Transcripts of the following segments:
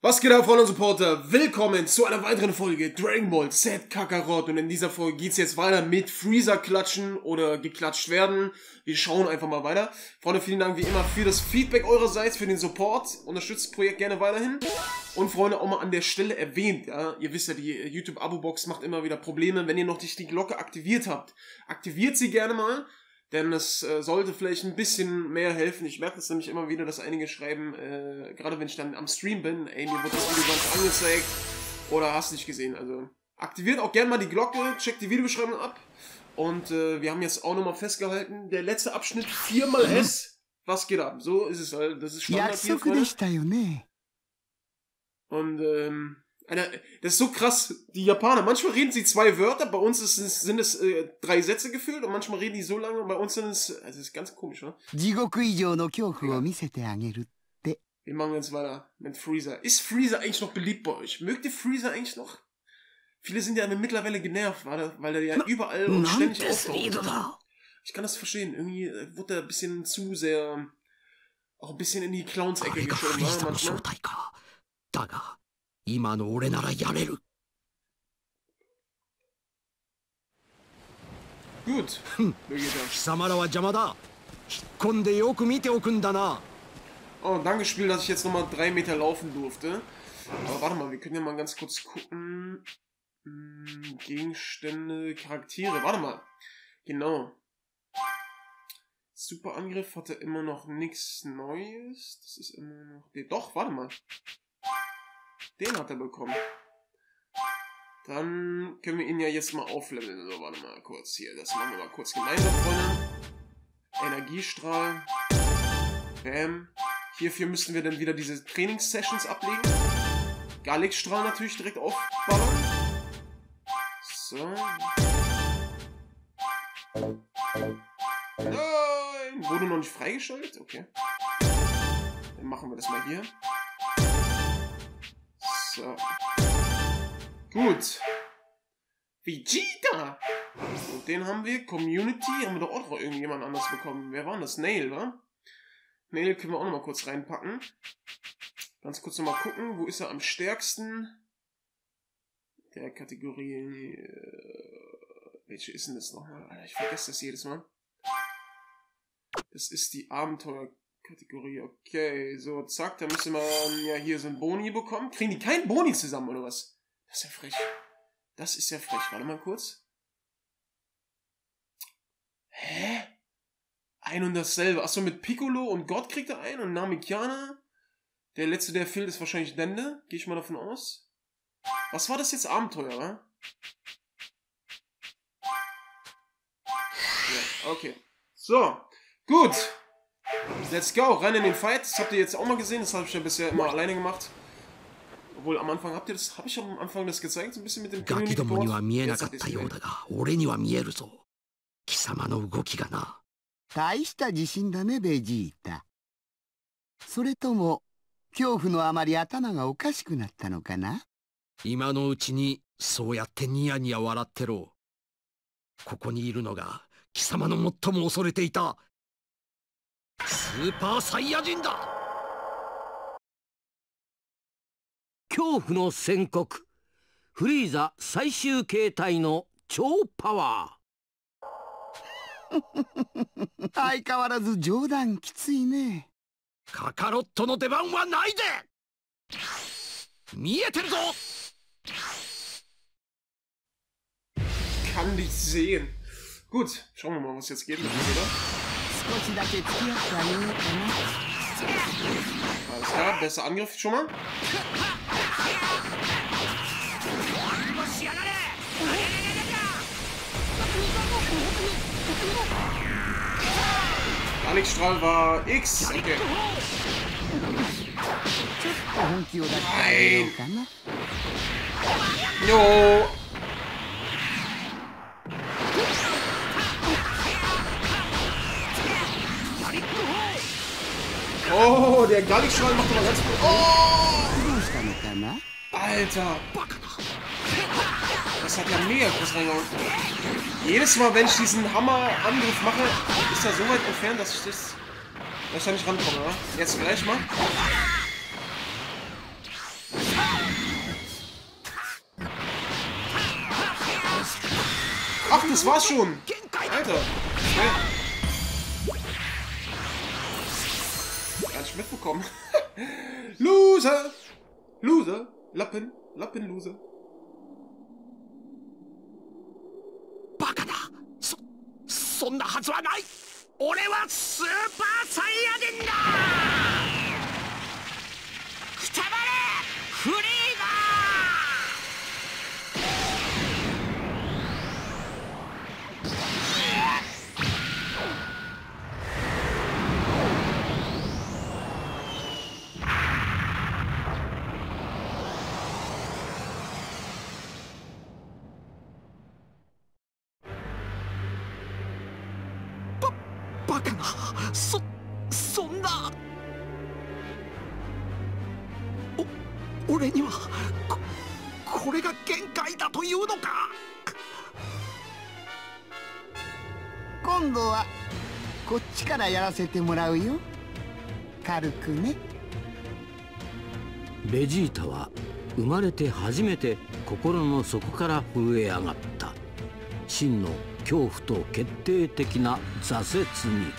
Was geht ab, Freunde und Supporter? Willkommen zu einer weiteren Folge Dragon Ball Z Kakarot. Und in dieser Folge geht's jetzt weiter mit Freezer klatschen oder geklatscht werden. Wir schauen einfach mal weiter. Freunde, vielen Dank wie immer für das Feedback eurerseits, für den Support. Unterstützt das Projekt gerne weiterhin. Und Freunde, auch mal an der Stelle erwähnt, ja, ihr wisst ja, die YouTube-Abo-Box macht immer wieder Probleme. Wenn ihr noch nicht die Glocke aktiviert habt, aktiviert sie gerne mal. Denn es äh, sollte vielleicht ein bisschen mehr helfen. Ich merke das nämlich immer wieder, dass einige schreiben, äh, gerade wenn ich dann am Stream bin, ey, mir wird das Video ganz angezeigt oder hast nicht gesehen. Also aktiviert auch gerne mal die Glocke, checkt die Videobeschreibung ab. Und äh, wir haben jetzt auch nochmal festgehalten, der letzte Abschnitt 4x Was geht ab? So ist es halt. Das ist Standard hier, Freunde. Und ähm, Alter, das ist so krass. Die Japaner, manchmal reden sie zwei Wörter, bei uns ist sind es äh, drei Sätze gefüllt und manchmal reden die so lange und bei uns sind es. Also das ist ganz komisch, ne? Wir machen jetzt weiter mit Freezer. Ist Freezer eigentlich noch beliebt bei euch? Mögt ihr Freezer eigentlich noch? Viele sind ja mittlerweile genervt, weil er, weil ja überall und ständig auftaucht. Ich kann das verstehen. Irgendwie äh, wurde er ein bisschen zu sehr. Auch ein bisschen in die Clowns-Ecke geschoben, ne? manchmal. 今の俺ならやれる Gut. Hm. 貴様らは邪魔だ。引っ込んでよく見ておくんだな。Oh, danke Spiel, dass ich jetzt nochmal drei Meter laufen durfte. Aber warte mal, wir können ja mal ganz kurz gucken. Hm, Gegenstände, Charaktere. Warte mal. Genau. Super Angriff hatte immer noch nichts Neues. Das ist immer noch. Doch, warte mal. Den hat er bekommen. Dann können wir ihn ja jetzt mal aufleveln. So, warte mal kurz hier. Das machen wir mal kurz gemeinsam, Freunde. Energiestrahl. Bam. Hierfür müssen wir dann wieder diese Trainingssessions ablegen. Galix-Strahl natürlich direkt aufballern. So. Nein! Wurde noch nicht freigeschaltet? Okay. Dann machen wir das mal hier. So. Gut. Vegeta! Und den haben wir. Community haben wir doch auch noch irgendjemand anders bekommen. Wer war das? Nail, wa? Nail können wir auch noch mal kurz reinpacken. Ganz kurz noch mal gucken. Wo ist er am stärksten? Der Kategorie. Äh, welche ist denn das nochmal? Ich vergesse das jedes Mal. Das ist die Abenteuer Kategorie, okay. So, zack, da müsste man ja hier so ein Boni bekommen. Kriegen die keinen Boni zusammen, oder was? Das ist ja frech. Das ist ja frech. Warte mal kurz. Hä? Ein und dasselbe. Achso, mit Piccolo und Gott kriegt er ein und Namikiana. Der letzte, der fehlt, ist wahrscheinlich Dende. Gehe ich mal davon aus. Was war das jetzt? Abenteuer, wa? Ja, okay. So, gut. Let's go, rein in den Fight. Das habt ihr jetzt auch mal gesehen. Das habe ich ja bisher immer alleine gemacht. Obwohl am Anfang habt ihr das, habe ich am Anfang das gezeigt, so ein bisschen mit dem Community Board. 貴様の動きがな。大した自信だね、ベジータ。それとも、恐怖のあまり頭がおかしくなったのかな今のうちに、そうやってニヤニヤ笑ってろ。ここにいるのが、貴様の最も恐れていたスーパーサイヤ人だ恐怖の宣告フリーザ最終形態の超パワー 相変わらず冗談きついねカカロットの出番はないで見えてるぞ Kann dich sehen. Gut, schauen wir mal, was jetzt geht. Oder? 少しだけ付き合ってあげようかな Alles klar, besser Angriff schon mal. Alex-Strahl war X. Okay. Nein. Jo. Oh, der Garlic Schwall macht aber ganz gut. Oh! Alter! Das hat ja mega groß reingehauen. Jedes Mal, wenn ich diesen Hammerangriff mache, ist er so weit entfernt, dass ich das. Dass nicht rankomme, oder? Jetzt gleich mal. Ach, das war's schon! Alter! Schnell. Mitbekommen. Loser. Loser. Lappen. Lappen, Loser. バカだそそんなはずはない俺はスーパーサイヤ人だくたばれフリーダーババカなそそんな。お俺にはここれが限界だというのか。今度はこっちからやらせてもらうよ。軽くね。ベジータは生まれて初めて心の底から震え上がった。真の恐怖と決定的な挫折に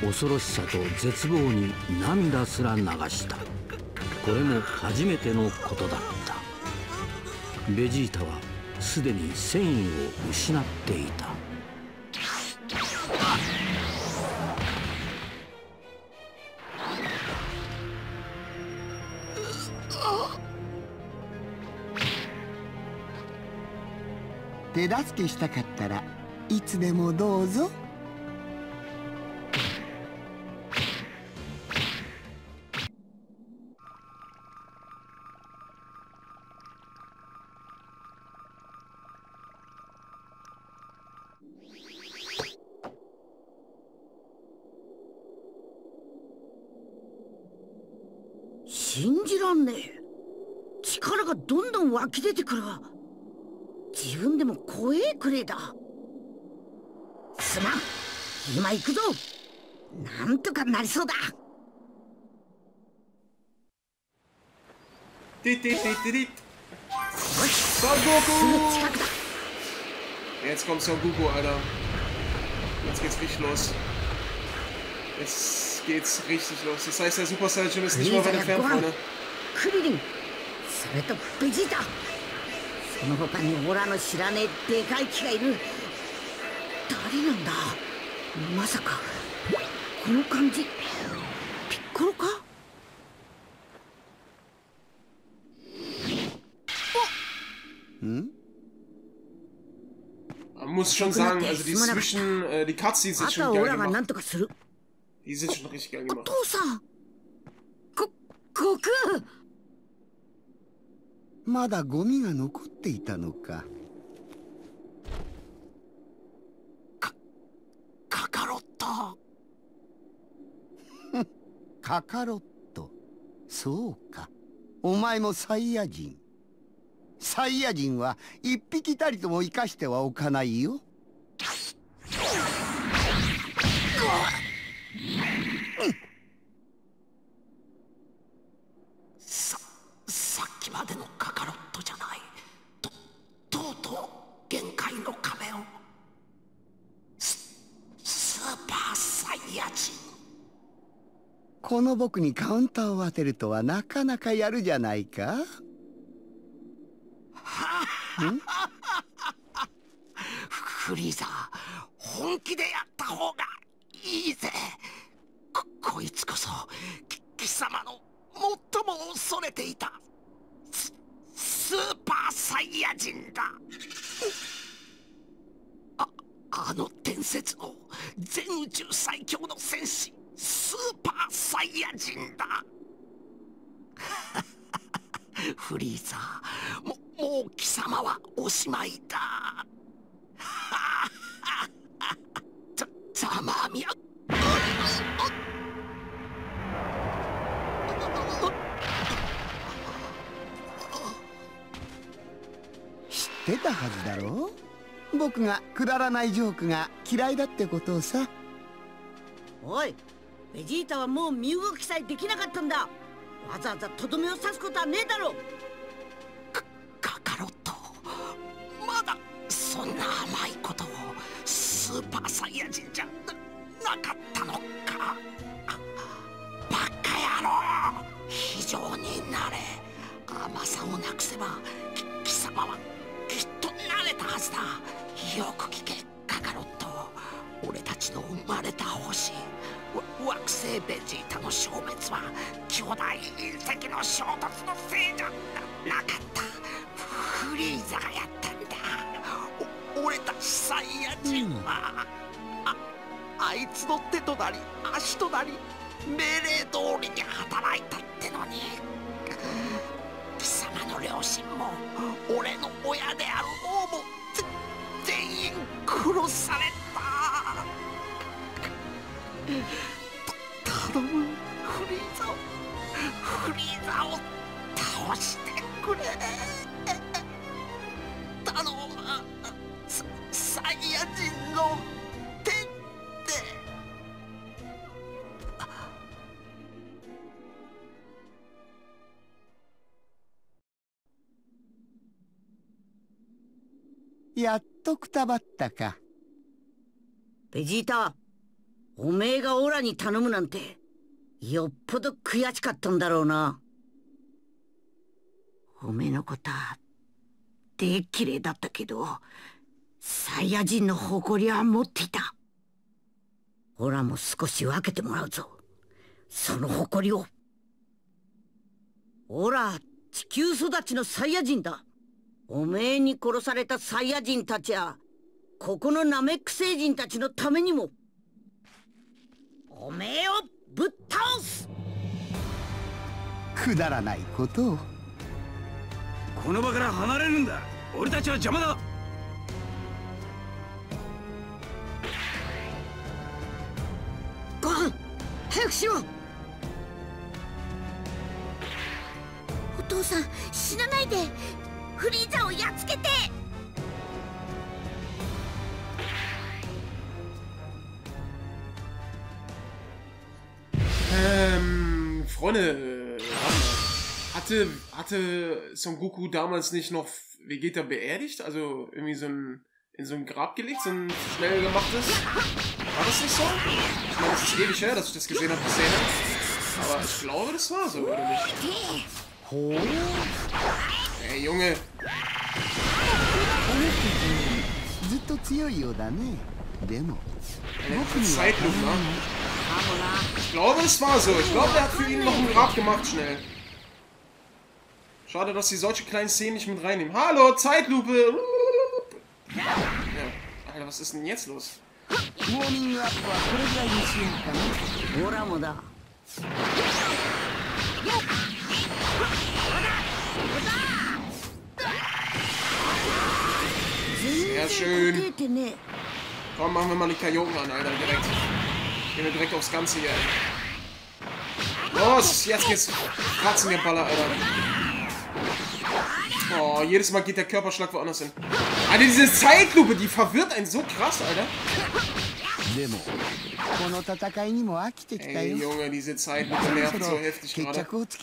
恐ろしさと絶望に涙すら流した。これも初めてのことだった。ベジータはすでに戦意を失っていた。手助けしたかったらいつでもどうぞ。信じらんねえ。力がどんどん湧き出てくる。自分でも怖えくれだすまん今行くぞなんとかなりそうだ Dit, dit, dit, dit, dit. よし Son すぐ Goku! 近くだ Jetzt kommt Son Goku, Alter. Jetzt geht's richtig los. Jetzt geht's richtig los. Das heißt, der Super Saiyan ist nicht mal weit entfernt, Freunde. クリリンそれとベジータその他にオラの知らねえでかい木がいる誰なんだまさかこの感じピッコロか Man muss schon sagen, also die Zwischen, äh, die Cutscenes あ sind schon オ geil gemacht. Die sind schon richtig geil お gemacht. 父さんこ悟空まだゴミが残っていたのか。カカロットカカロットそうか。お前もサイヤ人。サイヤ人は一匹たりとも生かしてはおかないよ ささっきまでのカカロットじゃないととうとう限界の壁をススーパーサイヤ人この僕にカウンターを当てるとはなかなかやるじゃないか。フリーザー本気でやった方がいいぜ。ここいつこそ貴様の最も恐れていた。ススーパーサイヤ人だ。ああの伝説の全宇宙最強の戦士スーパーサイヤ人だ。フリーザももう貴様はおしまいだ。ざざまあみや。知ってたはずだろ？僕がくだらないジョークが嫌いだってことをさ。おいベジータはもう身動きさえできなかったんだ。わざわざとどめを刺すことはねえだろカカロットまだこんな甘いことをスーパーサイヤ人じゃなかったのか。バカ野郎。非常になれ。甘さをなくせば貴様はきっと慣れたはずだ。よく聞けカカロット俺たちの生まれた星。惑星ベジータの消滅は巨大隕石の衝突のせいじゃなかったフリーザがやったんだ俺たちサイヤ人は、うん、ああいつの手となり足となり命令通りに働いたってのに貴様の両親も俺の親である王も全員殺されたた頼むフリーザをフリーザを倒してくれ頼むサイヤ人の手ってやっとくたばったか。ベジータ。おめえがオラに頼むなんてよっぽど悔しかったんだろうな。おめえのことはでっきれいだったけどサイヤ人の誇りは持っていた。オラも少し分けてもらうぞ。その誇りを。オラ地球育ちのサイヤ人だ。おめえに殺されたサイヤ人たちやここのナメック星人たちのためにも。おめえをぶっ倒す！くだらないことを。この場から離れるんだ。俺たちは邪魔だ。ご飯早くしろ！お父さん死なないで。フリーザをやっつけて Ähm, Freunde, hatte, hatte Son Goku damals nicht noch Vegeta beerdigt? Also irgendwie so ein, in so ein Grab gelegt, so ein schnell gemachtes? War das nicht so? Ich meine, es ist ewig her, dass ich das gesehen habe, die Szene. Aber ich glaube, das war so, oder nicht? Ey, Junge. ずっと強いようだねでも Zeitlupe, ne? Ich glaube, es war so. Ich glaube, der hat für ihn noch einen Grab gemacht, schnell. Schade, dass sie solche kleinen Szenen nicht mit reinnehmen. Hallo, Zeitlupe! Ja. Alter, was ist denn jetzt los? Sehr schön. Komm, machen wir mal die Kajoken an, Alter, direkt. Gehen wir direkt aufs Ganze hier. Los, jetzt geht's. Katzengeballer, Alter. Oh, jedes Mal geht der Körperschlag woanders hin. Alter, diese Zeitlupe, die verwirrt einen so krass, Alter. でもこの戦いにも飽きてきた Ey, よ Junge, diese Zeitlupe そろ nervt そ so ろ heftig 決 gerade. 着をつ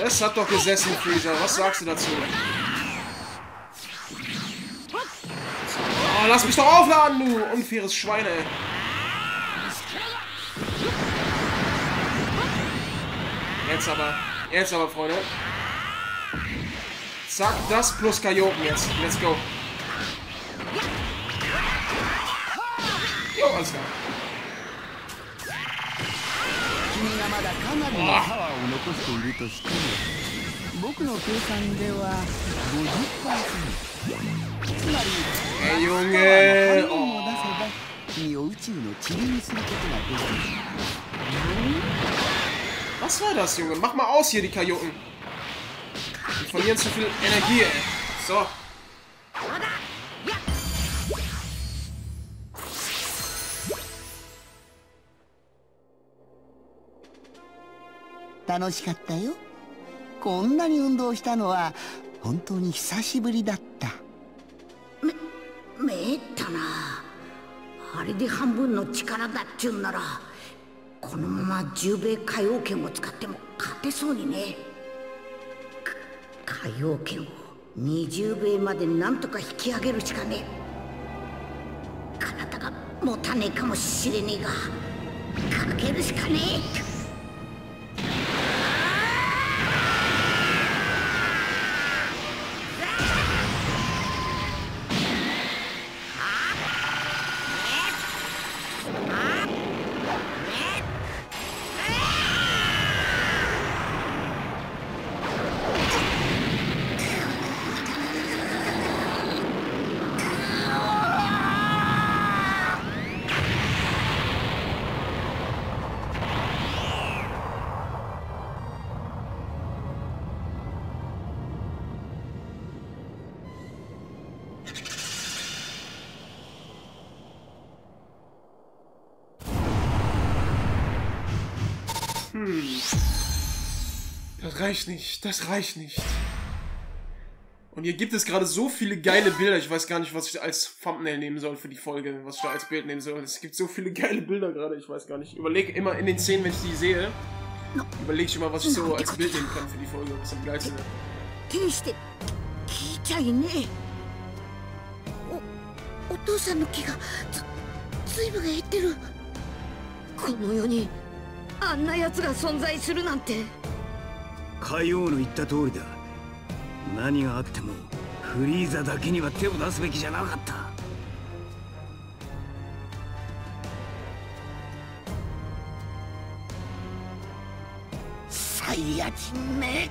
Das hat doch gesessen, Freezer. Was sagst du dazu? Oh, lass mich doch aufladen, du unfaires Schwein, ey. Jetzt aber. Jetzt aber, Freunde. Zack, das plus Kajoken jetzt. Let's go. Jo, alles klar. だかなりのパワーを残しているとしても僕の計算では50%つまり Ey, パワーも Oh. 出せば君を宇宙の塵にすることができる Was war das, Junge? Mach mal aus hier, die Kajoten. Wir verlieren zu viel Energie, ey. So. 楽しかったよ。こんなに運動したのは本当に久しぶりだった。めえったな。あれで半分の力だっちゅうんならこのまま十兵衛海王剣を使っても勝てそうにね。か海王剣を20兵衛までなんとか引き上げるしかね。え体が持たねえかもしれねえがかけるしかねえ。Das reicht nicht, das reicht nicht. Und hier gibt es gerade so viele geile Bilder. Ich weiß gar nicht, was ich als Thumbnail nehmen soll für die Folge, was ich da als Bild nehmen soll. Es gibt so viele geile Bilder gerade, ich weiß gar nicht. Ich überlege immer in den Szenen, wenn ich die sehe, überlege ich immer, was ich so als Bild nehmen kann für die Folge, was am geilsten ist. 手して聞いちゃいねえお父さんの気がずずいぶん減ってるこの世に あんな奴が存在するなんて。海王の言った通りだ。何があってもフリーザだけには手を出すべきじゃなかった。サイヤ人め。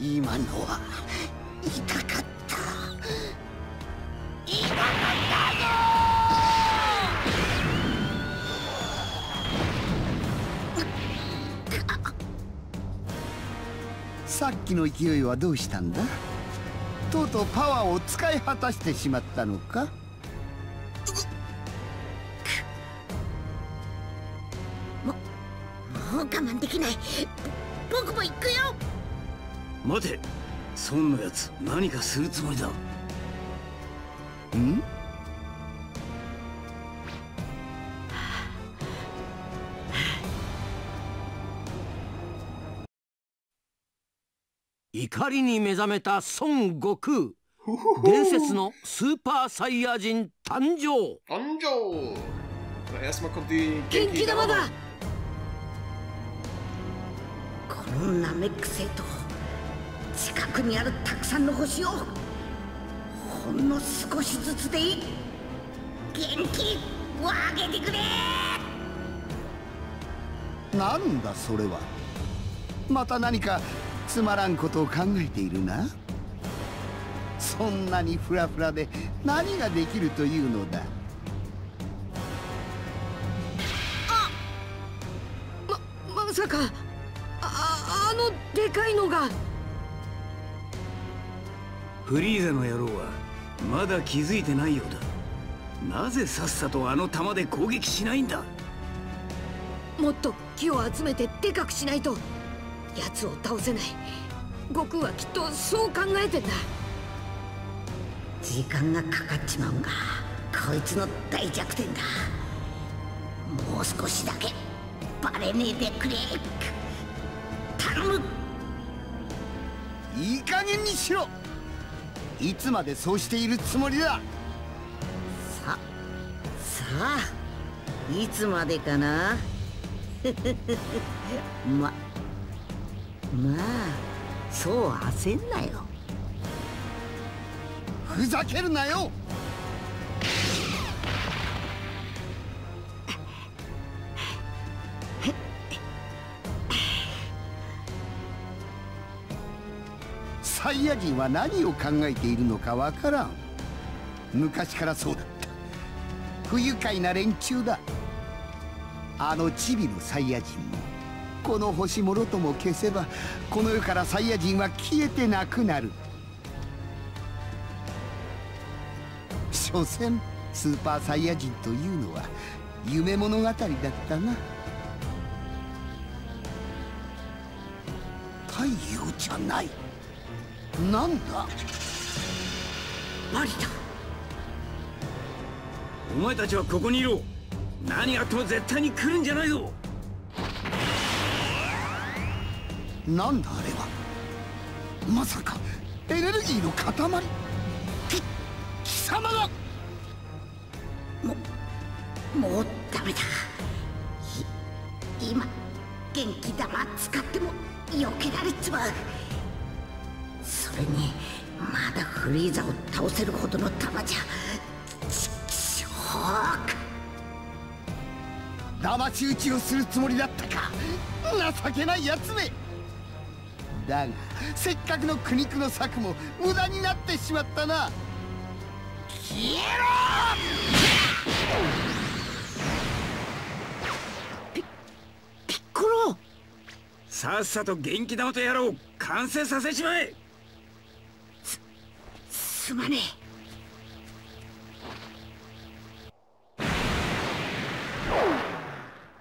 今のは痛さっきの勢いはどうしたんだ？とうとうパワーを使い果たしてしまったのか？もう我慢できない。僕も行くよ。待て。孫のやつ何かするつもりだ怒りに目覚めた孫悟空。伝説のスーパーサイヤ人誕生。Anjo! Na, erstmal このナメック星と近くにあるたくさんの星をほんの少しずつでいい元気をあげてくれ。なんだそれは。また何かつまらんことを考えているな。そんなにフラフラで何ができるというのだ。ままさか。ああのでかいのが。フリーザの野郎はまだ気づいてないようだ。なぜさっさとあの弾で攻撃しないんだ？もっと木を集めてでかくしないと奴を倒せない。悟空はきっとそう考えてんだ。時間がかかっちまうんがこいつの大弱点だ。もう少しだけ。バレねえでくれ頼む。いい加減にしろ。いつまでそうしているつもりだ。ささあいつまでかな？ままあそう焦んなよ。ふざけるなよ！サイヤ人は何を考えているのかわからん。昔からそうだった。不愉快な連中だ。あのチビのサイヤ人も。この星もろとも消せばこの世からサイヤ人は消えてなくなる。所詮スーパーサイヤ人というのは夢物語だったな。太陽じゃない。なんだ？バリだ。お前たちはここにいろ。何があっても絶対に来るんじゃないぞ。なんだあれは。まさかエネルギーの塊。き貴様が。ももうダメだ。今元気玉使っても避けられちまう。それにまだフリーザを倒せるほどの玉じゃ。ちくしょうか騙し討ちをするつもりだったか。情けないやつめ。だがせっかくの苦肉の策も無駄になってしまったな。消えピッコロ！さっさと元気玉とやろう完成させちまえ！すまね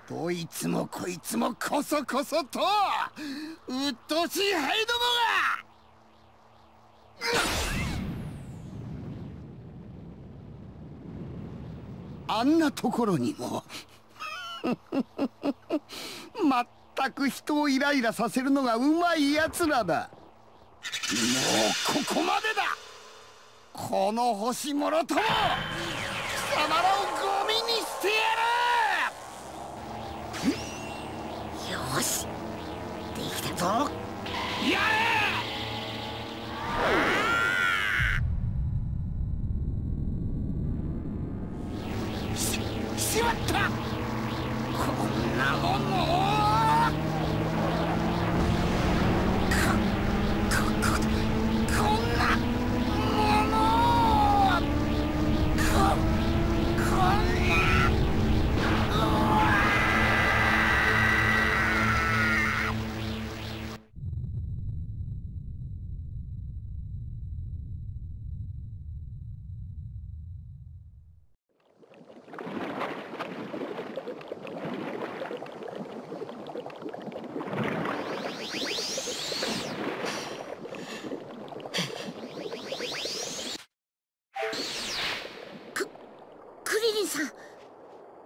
ろどいつもこいつもこそこそとうっとうしいハイどもが！あんなところにも。まったく人をイライラさせるのがうまいやつらだ。もうここまでだ。この星もろとも。貴様らとやれ！ししまった！こんなもんを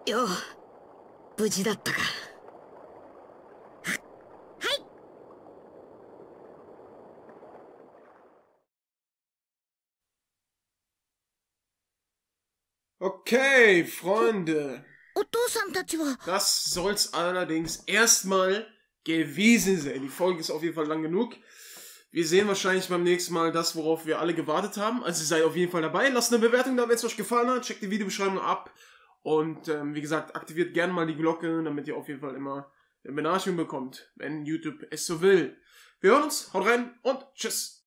よう無事だったかOkay, Freunde. お父さんたちは Das soll's allerdings erstmal gewesen sein. Die Folge ist auf jeden Fall lang genug. Wir sehen wahrscheinlich beim nächsten Mal das, worauf wir alle gewartet haben. Also seid auf jeden Fall dabei. Lasst eine Bewertung da, wenn es euch gefallen hat. Checkt die Videobeschreibung ab. Und ähm, wie gesagt, aktiviert gerne mal die Glocke, damit ihr auf jeden Fall immer eine Benachrichtigung bekommt, wenn YouTube es so will. Wir hören uns, haut rein und tschüss.